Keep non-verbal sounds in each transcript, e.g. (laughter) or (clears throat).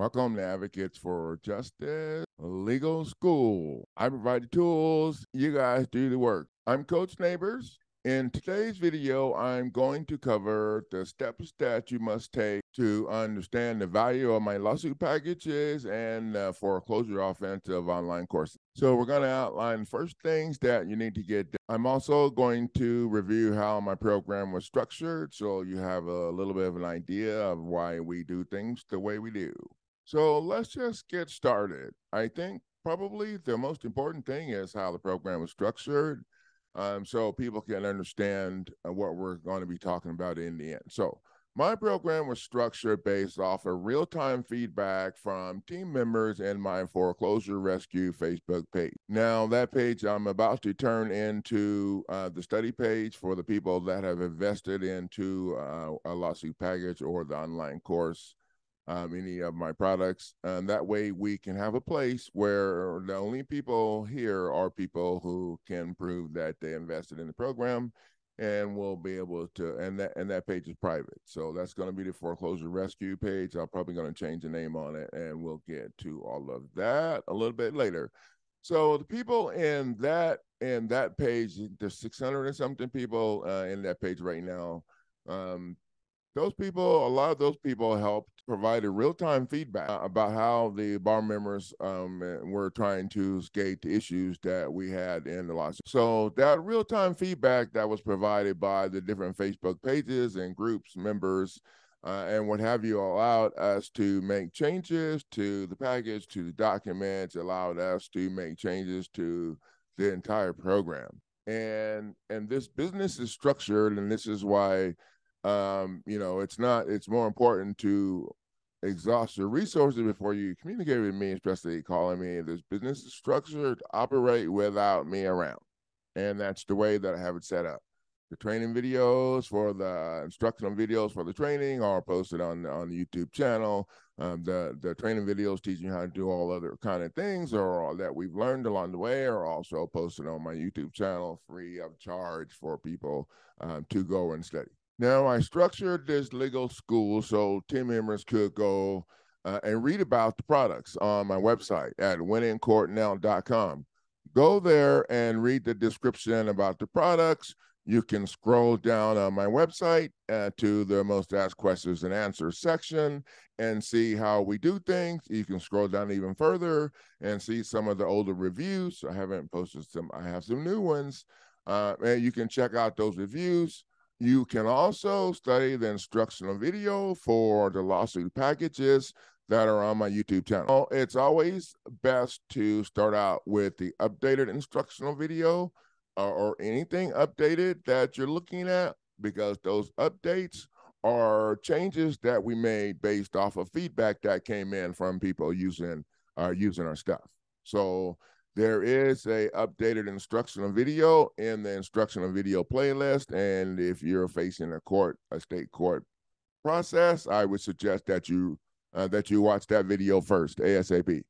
Welcome to Advocates for Justice Legal School. I provide the tools, you guys do the work. I'm Coach Neighbors. In today's video, I'm going to cover the steps that you must take to understand the value of my lawsuit packages and uh, foreclosure offensive online courses. So we're going to outline first things that you need to get. Done. I'm also going to review how my program was structured so you have a little bit of an idea of why we do things the way we do. So let's just get started. I think probably the most important thing is how the program was structured um, so people can understand uh, what we're going to be talking about in the end. So my program was structured based off of real-time feedback from team members in my foreclosure rescue Facebook page. Now that page I'm about to turn into uh, the study page for the people that have invested into uh, a lawsuit package or the online course um, any of my products. And that way we can have a place where the only people here are people who can prove that they invested in the program and we'll be able to and that and that page is private so that's going to be the foreclosure rescue page i'm probably going to change the name on it and we'll get to all of that a little bit later so the people in that in that page there's 600 and something people uh, in that page right now um, those people, a lot of those people helped provide a real-time feedback about how the bar members um, eh, were trying to skate the issues that we had in the lawsuit. So that real-time feedback that was provided by the different Facebook pages and groups, members, uh, and what have you allowed us to make changes to the package, to the documents, allowed us to make changes to the entire program. And and this business is structured, and this is why um, you know, it's not, it's more important to exhaust your resources before you communicate with me, especially calling me. This business is structured operate without me around. And that's the way that I have it set up. The training videos for the instructional videos for the training are posted on on the YouTube channel. Um, the the training videos teaching you how to do all other kind of things or that we've learned along the way are also posted on my YouTube channel free of charge for people um, to go and study. Now, I structured this legal school so team members could go uh, and read about the products on my website at winincourtnow.com. Go there and read the description about the products. You can scroll down on my website uh, to the most asked questions and answers section and see how we do things. You can scroll down even further and see some of the older reviews. I haven't posted some, I have some new ones. Uh, and you can check out those reviews. You can also study the instructional video for the lawsuit packages that are on my YouTube channel. It's always best to start out with the updated instructional video or, or anything updated that you're looking at because those updates are changes that we made based off of feedback that came in from people using uh, using our stuff. So there is a updated instructional video in the instructional video playlist. And if you're facing a court, a state court process, I would suggest that you uh, that you watch that video first, ASAP.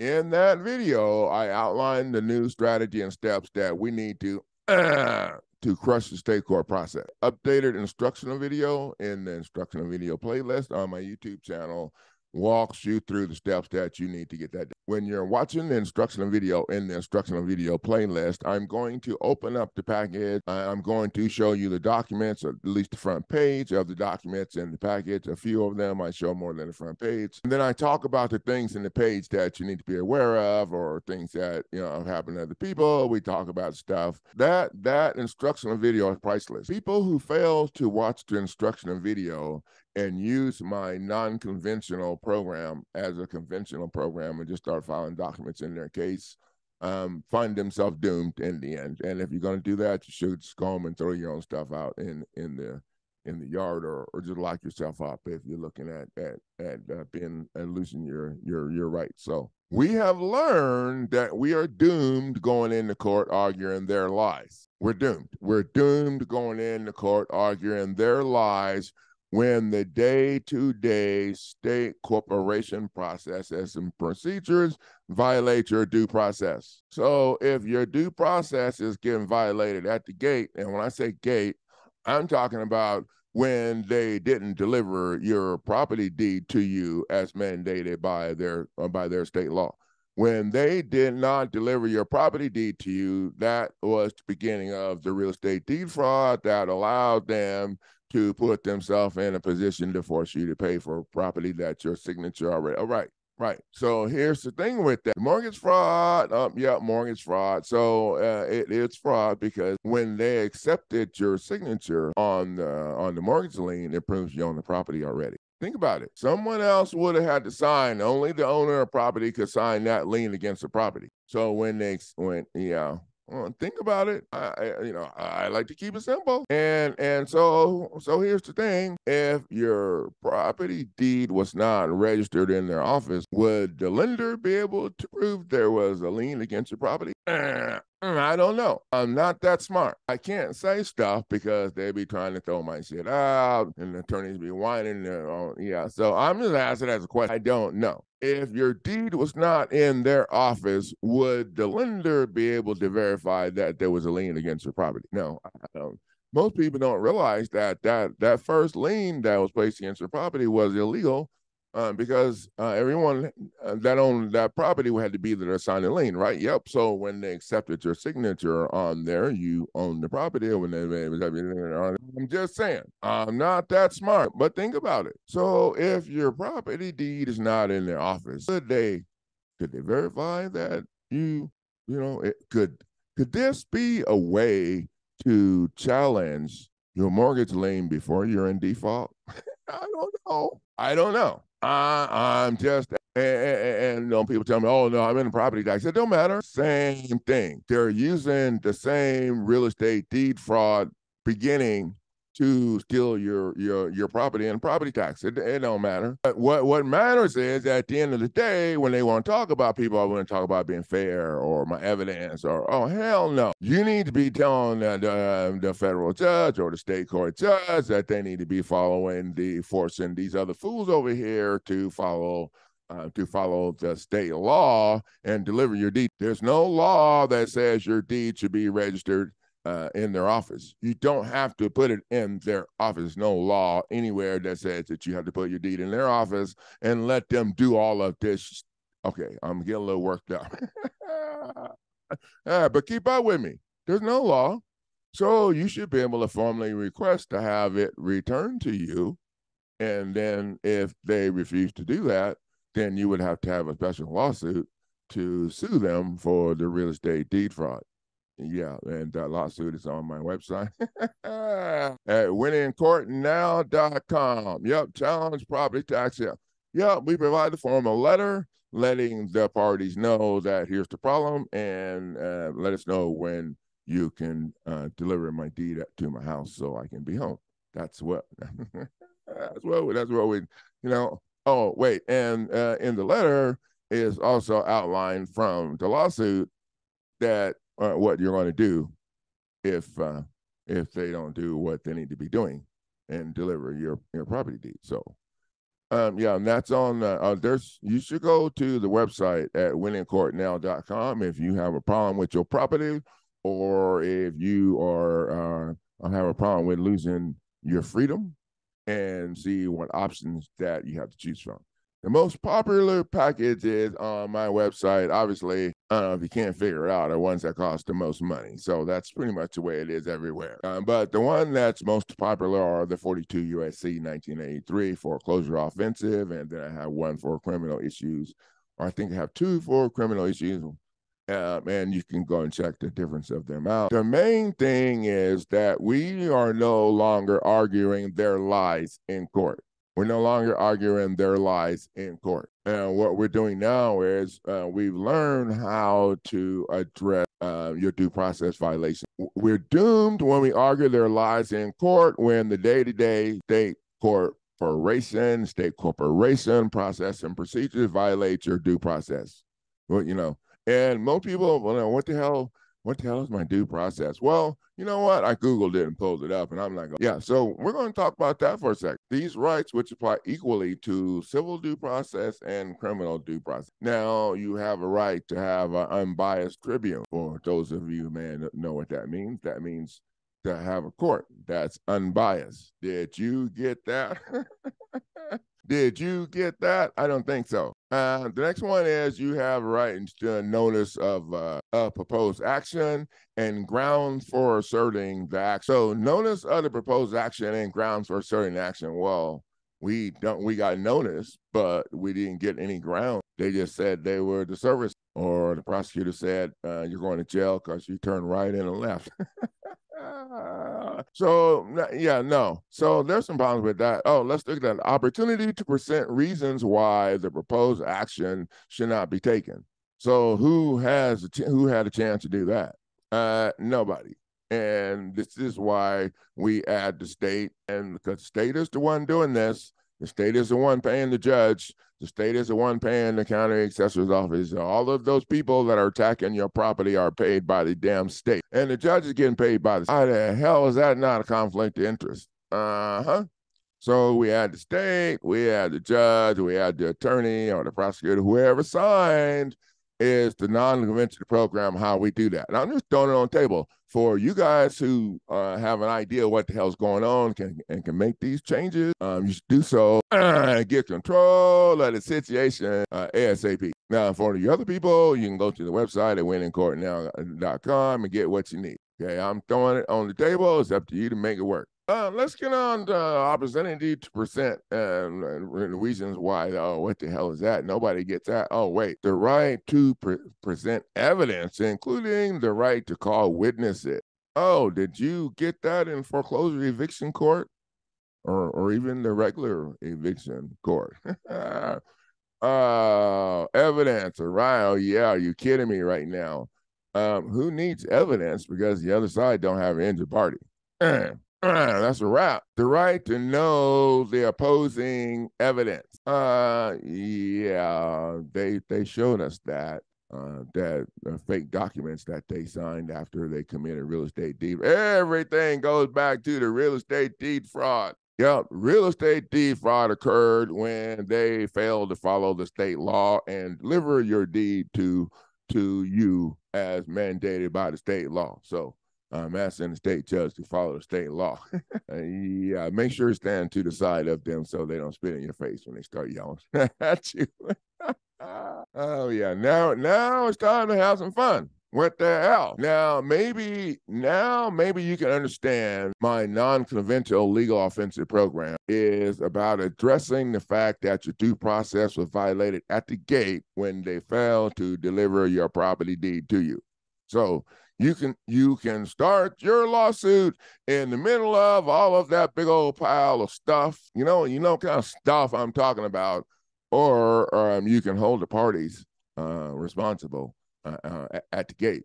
In that video, I outline the new strategy and steps that we need to uh, (clears throat) to crush the state court process. Updated instructional video in the instructional video playlist on my YouTube channel walks you through the steps that you need to get that. When you're watching the instructional video in the instructional video playlist, I'm going to open up the package. I'm going to show you the documents, at least the front page of the documents in the package. A few of them I show more than the front page. And then I talk about the things in the page that you need to be aware of or things that, you know, have happened to other people. We talk about stuff. That that instructional video is priceless. People who fail to watch the instructional video and use my non-conventional program as a conventional program and just start filing documents in their case um, find themselves doomed in the end. And if you're going to do that you should go and throw your own stuff out in in the in the yard or, or just lock yourself up if you're looking at at at uh, being and losing your your your rights. So we have learned that we are doomed going into court arguing their lies. We're doomed. We're doomed going into court arguing their lies when the day-to-day state corporation processes and procedures violate your due process. So if your due process is getting violated at the gate, and when I say gate, I'm talking about when they didn't deliver your property deed to you as mandated by their by their state law. When they did not deliver your property deed to you, that was the beginning of the real estate deed fraud that allowed them to put themselves in a position to force you to pay for property that your signature already. All right. Right. So here's the thing with that mortgage fraud. Um, yeah, mortgage fraud. So uh, it, it's fraud because when they accepted your signature on the on the mortgage lien, it proves you own the property already. Think about it. Someone else would have had to sign. Only the owner of property could sign that lien against the property. So when they when yeah, well, think about it. I, I, you know, I like to keep it simple. And and so so here's the thing: if your property deed was not registered in their office, would the lender be able to prove there was a lien against your property? Eh, I don't know. I'm not that smart. I can't say stuff because they be trying to throw my shit out and the attorneys be whining. And, yeah. So I'm just asking as a question. I don't know. If your deed was not in their office, would the lender be able to verify that there was a lien against your property? No, I don't most people don't realize that that that first lien that was placed against your property was illegal uh, because uh, everyone uh, that owned that property had to be there to sign the lien, right? Yep. So when they accepted your signature on there, you own the property. When they, I'm just saying, I'm not that smart, but think about it. So if your property deed is not in their office, could they could they verify that you you know it could could this be a way to challenge your mortgage lien before you're in default? (laughs) I don't know. I don't know. I, I'm just, and, and, and, you know, people tell me, oh, no, I'm in property tax. It don't matter. Same thing. They're using the same real estate deed fraud beginning to steal your your your property and property tax. It, it don't matter. But what what matters is at the end of the day, when they want to talk about people, I want to talk about being fair or my evidence or oh hell no. You need to be telling the, the, the federal judge or the state court judge that they need to be following the forcing these other fools over here to follow uh, to follow the state law and deliver your deed. There's no law that says your deed should be registered uh, in their office. You don't have to put it in their office. No law anywhere that says that you have to put your deed in their office and let them do all of this. Okay, I'm getting a little worked up. yeah, (laughs) but keep up with me. There's no law. So you should be able to formally request to have it returned to you. And then if they refuse to do that, then you would have to have a special lawsuit to sue them for the real estate deed fraud. Yeah, and that lawsuit is on my website (laughs) at winincourtnow.com. Yep, challenge property tax. Yeah. Yep, we provide the formal letter letting the parties know that here's the problem and uh, let us know when you can uh, deliver my deed to my house so I can be home. That's what (laughs) that's what that's what we you know. Oh, wait, and uh, in the letter is also outlined from the lawsuit that uh, what you're going to do if uh, if they don't do what they need to be doing and deliver your your property deed. So, um, yeah, and that's on. Uh, uh, there's you should go to the website at winincourtnow.com if you have a problem with your property or if you are uh, have a problem with losing your freedom and see what options that you have to choose from. The most popular package is on my website, obviously, uh, if you can't figure it out, are ones that cost the most money. So that's pretty much the way it is everywhere. Uh, but the one that's most popular are the 42 USC 1983 foreclosure offensive, and then I have one for criminal issues, or I think I have two for criminal issues. Uh, and you can go and check the difference of them out. The main thing is that we are no longer arguing their lies in court. We're no longer arguing their lies in court. And what we're doing now is uh, we've learned how to address uh, your due process violation. We're doomed when we argue their lies in court when the day to day state court corporation, state corporation process and procedures violate your due process. Well, you know, and most people, well, what the hell? What the hell is my due process? Well, you know what? I Googled it and pulled it up, and I'm like, yeah. So we're going to talk about that for a sec. These rights, which apply equally to civil due process and criminal due process. Now, you have a right to have an unbiased tribune. For those of you may know what that means, that means to have a court that's unbiased. Did you get that? (laughs) Did you get that? I don't think so. Uh, the next one is you have right to notice of uh, a proposed action and grounds for asserting the act. So notice of the proposed action and grounds for asserting action. Well, we don't we got notice, but we didn't get any ground. They just said they were the service, or the prosecutor said uh, you're going to jail because you turned right and left. (laughs) so yeah, no. So there's some problems with that. Oh, let's look at that opportunity to present reasons why the proposed action should not be taken. So who has ch- who had a chance to do that? Uh, nobody. And this is why we add the state, and because state is the one doing this, the state is the one paying the judge. The state is the one paying the county assessor's office. All of those people that are attacking your property are paid by the damn state. And the judge is getting paid by the How the hell is that not a conflict of interest? Uh-huh. So we had the state, we had the judge, we had the attorney or the prosecutor, whoever signed is the non-conventional program, how we do that. And I'm just throwing it on the table for you guys who uh, have an idea what the hell's going on can, and can make these changes. Um, you should do so and (clears throat) get control of the situation uh, ASAP. Now, for the other people, you can go to the website at winincourtnow.com and get what you need. Okay, I'm throwing it on the table. It's up to you to make it work. Uh, let's get on to opportunity to present and, and, reasons why. Oh, what the hell is that? Nobody gets that. Oh, wait, the right to pre- present evidence, including the right to call witnesses. Oh, did you get that in foreclosure eviction court, or or even the regular eviction court? (laughs) uh, evidence, right? Oh, yeah. Are you kidding me right now? Um, who needs evidence because the other side don't have an injured party? (clears throat) that's a wrap. The right to know the opposing evidence. Uh, yeah, they they showed us that. Uh, that uh, fake documents that they signed after they committed real estate deed. Everything goes back to the real estate deed fraud. Yep, real estate deed fraud occurred when they failed to follow the state law and deliver your deed to to you as mandated by the state law. So Um, I'm asking the state judge to follow the state law. (laughs) yeah, make sure you stand to the side of them so they don't spit in your face when they start yelling (laughs) at you. (laughs) oh yeah, now now it's time to have some fun. What the hell? Now maybe now maybe you can understand my non-conventional legal offensive program is about addressing the fact that your due process was violated at the gate when they failed to deliver your property deed to you. So you can you can start your lawsuit in the middle of all of that big old pile of stuff. You know, you know kind of stuff I'm talking about, or um, you can hold the parties uh, responsible uh, uh, at the gate,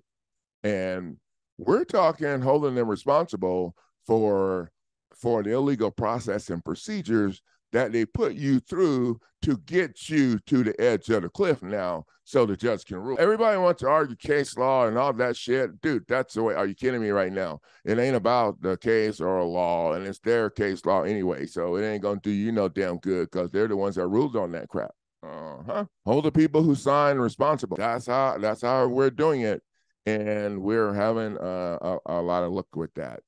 and we're talking holding them responsible for for the illegal process and procedures that they put you through to get you to the edge of the cliff now so the judge can rule. Everybody wants to argue case law and all that shit. Dude, that's the way. Are you kidding me right now? It ain't about the case or a law, and it's their case law anyway. So it ain't going to do you no damn good because they're the ones that ruled on that crap. Uh-huh. Hold the people who sign responsible. That's how that's how we're doing it. And we're having uh, a, a lot of luck with that.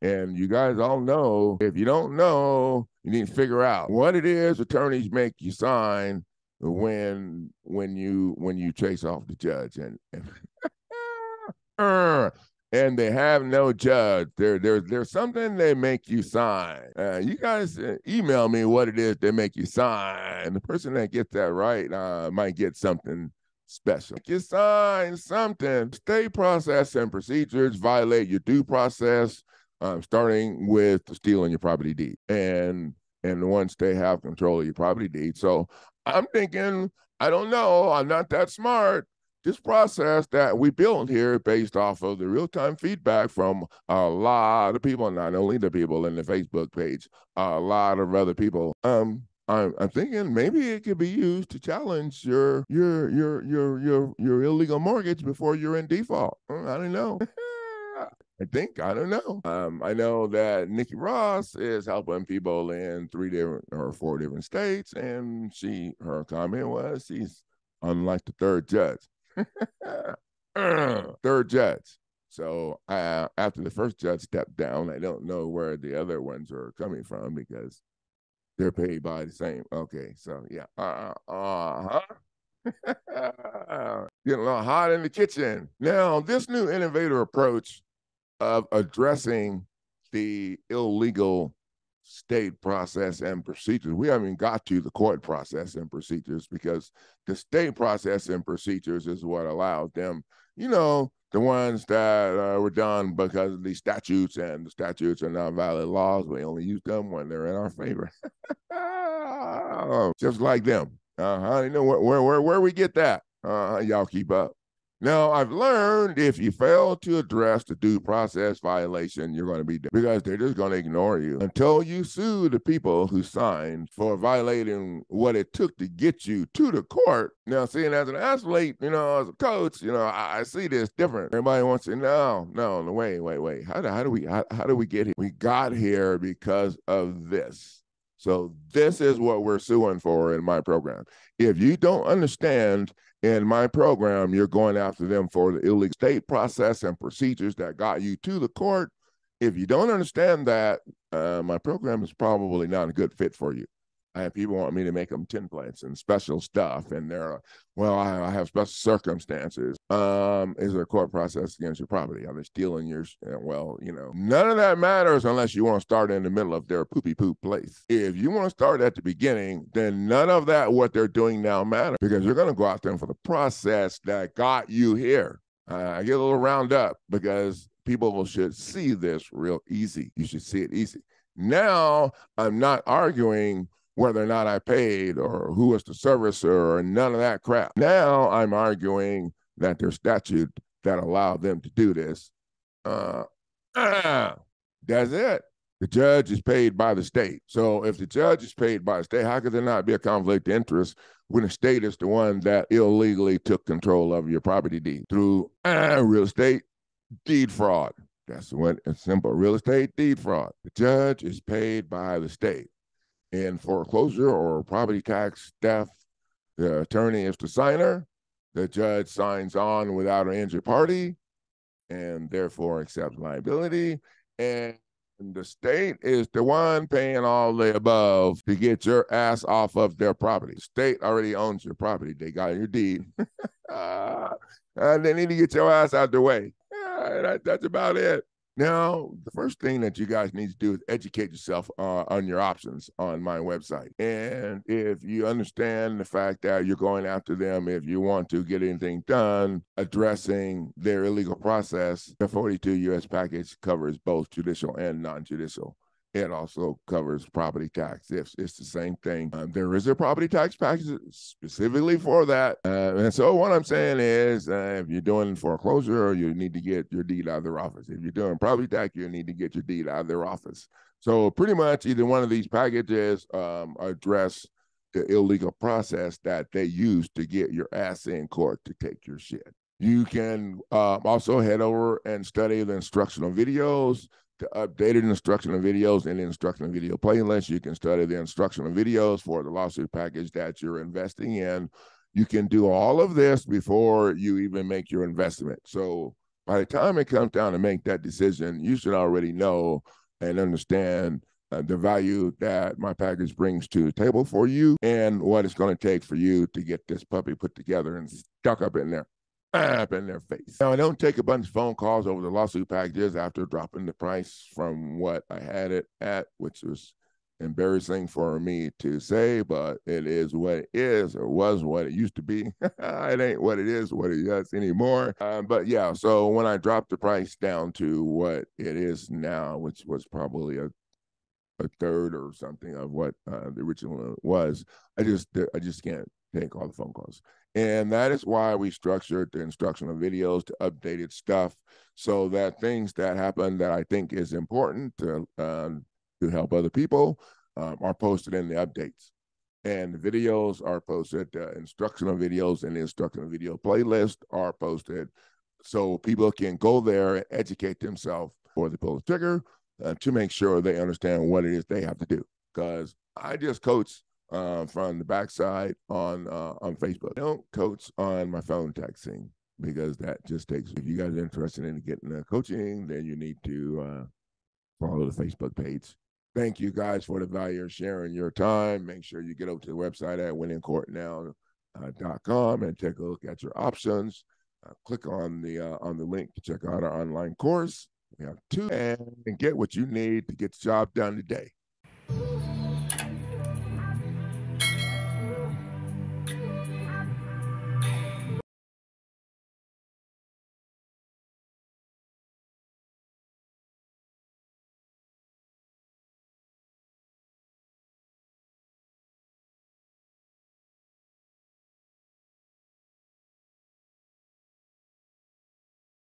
And you guys all know if you don't know, you need to figure out what it is attorneys make you sign when when you when you chase off the judge and and, (laughs) and they have no judge. There there there's something they make you sign. Uh, you guys uh, email me what it is they make you sign. And the person that gets that right uh, might get something special. You sign something. State process and procedures violate your due process um, starting with stealing your property deed. And and once they have control of your property deed. So I'm thinking, I don't know, I'm not that smart. This process that we built here based off of the real-time feedback from a lot of people, not only the people in the Facebook page, a lot of other people. Um, I'm, I'm thinking maybe it could be used to challenge your your your your your your illegal mortgage before you're in default. I don't know. (laughs) I think I don't know. Um, I know that Nikki Ross is helping people in three different or four different states, and she her comment was she's unlike the third judge. (laughs) third judge. So uh, after the first judge stepped down, I don't know where the other ones are coming from because they're paid by the same. Okay, so yeah, uh, uh huh. (laughs) Getting a little hot in the kitchen. Now, this new innovator approach of addressing the illegal state process and procedures. We haven't got to the court process and procedures because the state process and procedures is what allows them, you know, the ones that uh, were done because of the statutes and the statutes are not valid laws. We only use them when they're in our favor. (laughs) Just like them. Uh-huh. You know where, where, where, where we get that? Uh, y'all keep up. Now, I've learned if you fail to address the due process violation, you're going to be because they're just going to ignore you until you sue the people who signed for violating what it took to get you to the court. Now, seeing as an athlete, you know, as a coach, you know, I, I see this different. Everybody wants to no, no, no, wait, wait, wait. How do, how do we how, how do we get here? We got here because of this. So this is what we're suing for in my program. If you don't understand in my program, you're going after them for the illegal state process and procedures that got you to the court. If you don't understand that, uh, my program is probably not a good fit for you. I have people want me to make them tin plates and special stuff, and they're well, I, I, have special circumstances. Um, is there a court process against your property? Are they stealing your? Well, you know, none of that matters unless you want to start in the middle of their poopy poop place. If you want to start at the beginning, then none of that what they're doing now matters because you're going to go out there for the process that got you here. Uh, I get a little round up because people should see this real easy. You should see it easy. Now I'm not arguing whether or not I paid or who was the servicer or none of that crap. Now I'm arguing that there's statute that allowed them to do this. Uh, uh, (clears throat) that's it. The judge is paid by the state. So if the judge is paid by the state, how could there not be a conflict of interest when the state is the one that illegally took control of your property deed through uh, real estate deed fraud? That's what it's simple. Real estate deed fraud. The judge is paid by the state in foreclosure or property tax theft, the attorney is the signer. The judge signs on without an injured party and therefore accepts liability. And the state is the one paying all the above to get your ass off of their property. The state already owns your property. They got your deed. (laughs) Ah, and they need to get your ass out the way. Ah, that, that's about it. Now, the first thing that you guys need to do is educate yourself uh, on your options on my website. And if you understand the fact that you're going after them, if you want to get anything done addressing their illegal process, the 42 US package covers both judicial and non judicial. It also covers property tax. It's, it's the same thing. Um, there is a property tax package specifically for that. Uh, and so what I'm saying is uh, if you're doing foreclosure, you need to get your deed out of their office. If you're doing property tax, you need to get your deed out of their office. So pretty much either one of these packages um, address the illegal process that they use to get your ass in court to take your shit. You can uh, also head over and study the instructional videos the updated instructional videos and instructional video playlist. You can study the instructional videos for the lawsuit package that you're investing in. You can do all of this before you even make your investment. So by the time it comes down to make that decision, you should already know and understand uh, the value that my package brings to the table for you and what it's going to take for you to get this puppy put together and stuck up in there up in their face. Now, I don't take a bunch of phone calls over the lawsuit packages after dropping the price from what I had it at, which was embarrassing for me to say, but it is what it is or was what it used to be. (laughs) it ain't what it is, what it is anymore. Um, but yeah, so when I dropped the price down to what it is now, which was probably a a third or something of what uh, the original was, I just I just can't take all the phone calls. And that is why we structured the instructional videos to updated stuff so that things that happen that I think is important to, um, to help other people um, are posted in the updates. And the videos are posted, the instructional videos and the instructional video playlist are posted so people can go there and educate themselves for the pull the trigger uh, to make sure they understand what it is they have to do. Because I just coach uh, from the backside on uh, on Facebook. I don't coach on my phone texting. because that just takes. If you guys are interested in getting uh, coaching, then you need to uh, follow the Facebook page. Thank you guys for the value of sharing your time. Make sure you get over to the website at winincourtnow.com and take a look at your options. Uh, click on the uh, on the link to check out our online course. We have two and get what you need to get the job done today.